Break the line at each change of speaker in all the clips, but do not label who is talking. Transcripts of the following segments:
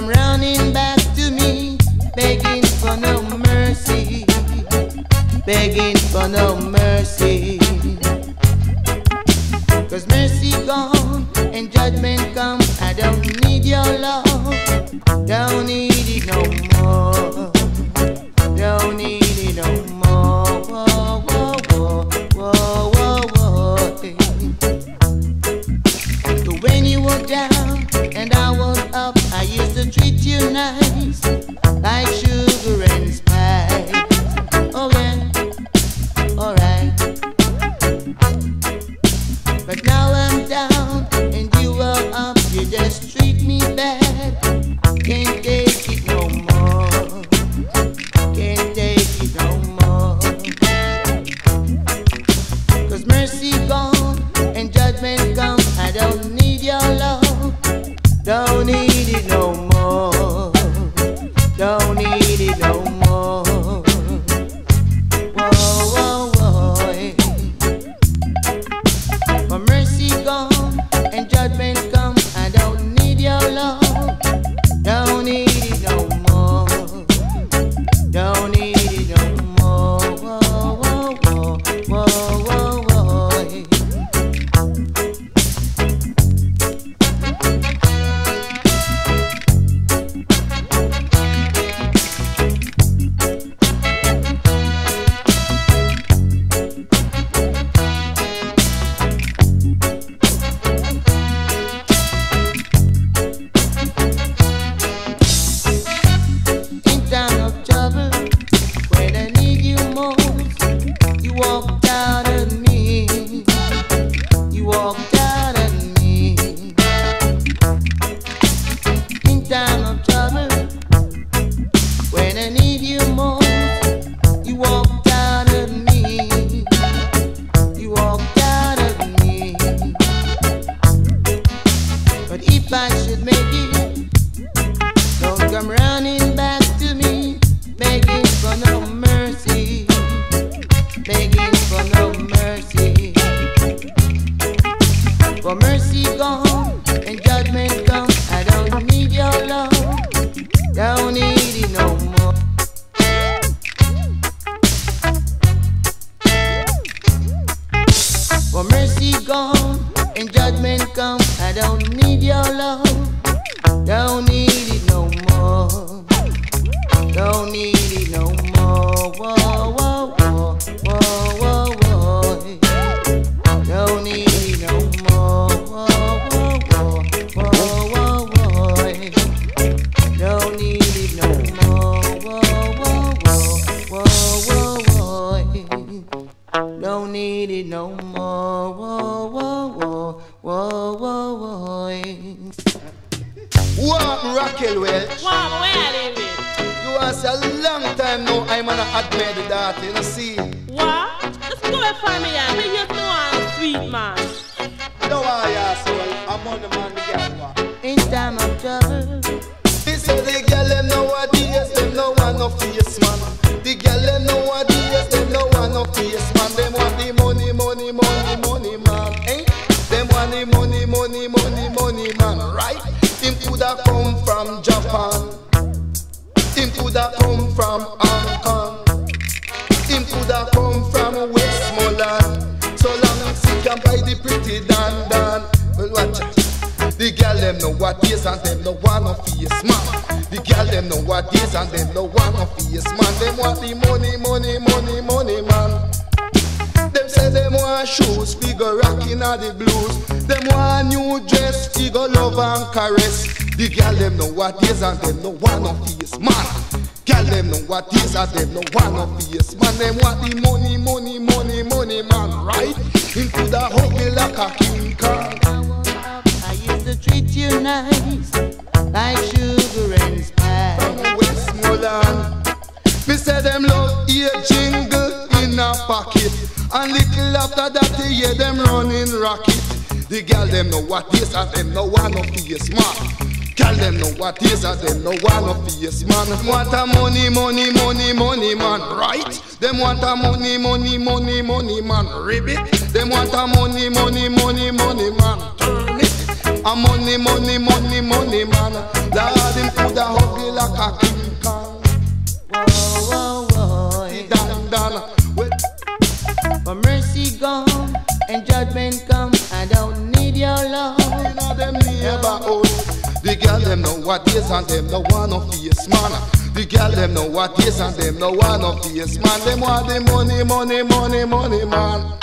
don't running back to me, begging for no mercy, begging for no mercy. Cause mercy gone and judgment come. I don't need your love, don't need it no more, don't need it no more. So when you were down to don't need it no
Raquel Welch?
Where are they with?
You was a long time now I'm gonna admit that, you know see.
What? Let's go and find me out. Me just know I'm sweet man.
Don't worry, asshole. I'm on the man, the girl. what?
In time of trouble.
This is the girl them nowadays, no face man. The girl them know what is and them no want no face man. Them want the money, money, money, money man. Them say them want shoes, we go rocking all the blues. Them want new dress, we go love and caress. The girl them know what is and them no want no face man. Girl them know what is and them no want no face man. Them want the money, money, money, money man, right? Into the me like a king Kong.
I used to treat you nice, like sugar and spice.
From Westmoreland, me say them love ear jingle in a pocket, and little after that they hear them running rocket. The girl them know what is, and them no one of the smart. Girl them know what is and them no one of face man Want a money, money, money, money man, right? Them want a money, money, money, money man, ribbit Them want a money, money, money, money man, a money, money, money, money man. Lord him coulda hug like a king kong.
Whoa, whoa, whoa.
Dan dan. Well,
For mercy gone and judgment come, I don't need your love.
in a them neighborhood. The girl them know what is and them no want no face man. The girl them know what is and them no want no face man. Them want the money, money, money, money man.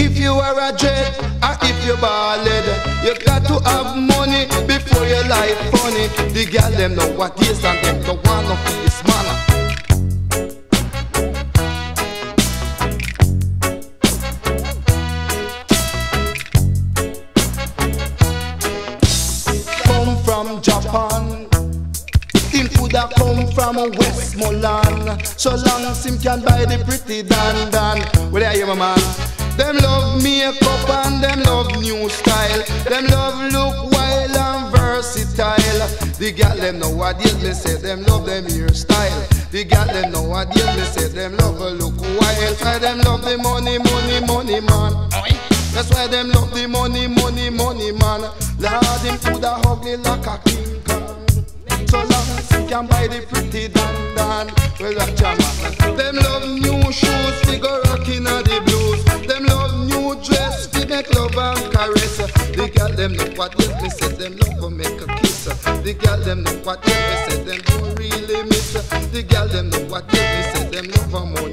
If you are a dread or uh, if you ballad, you got to have money before your life funny. The girl them know what is and them no want no face man. come from Japan. Him coulda come from Westmoreland. So long as him can buy the pretty dan. Well, I hear my man. Them love makeup and them love new style. Them love look wild and versatile. The gal them nowadays me say them love them hairstyle. The gal them nowadays me say them love a look wild. Try them love the money, money, money man. That's why them love the money, money, money man. Lord, him coulda ugly like a king kong. So long he can buy the pretty dan dan. Well, man. Them love new shoes, fi The girl them know what yes me say. Them love to make a kiss. The girl them know what yes me say. Them don't really miss. The girl them know what yes me say. Them love a money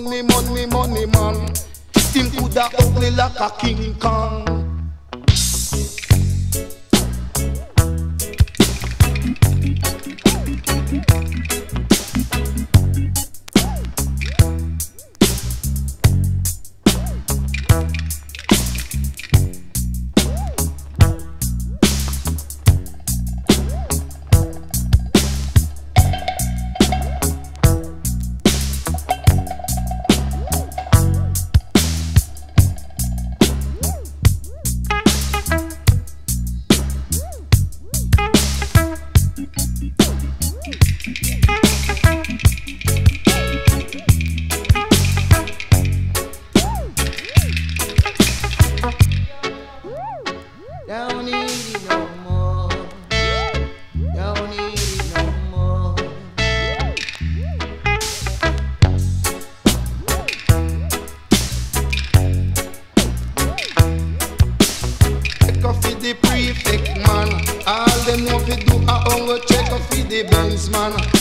Money, money, money, man. Him coulda ugly like a King Kong. The Benz man.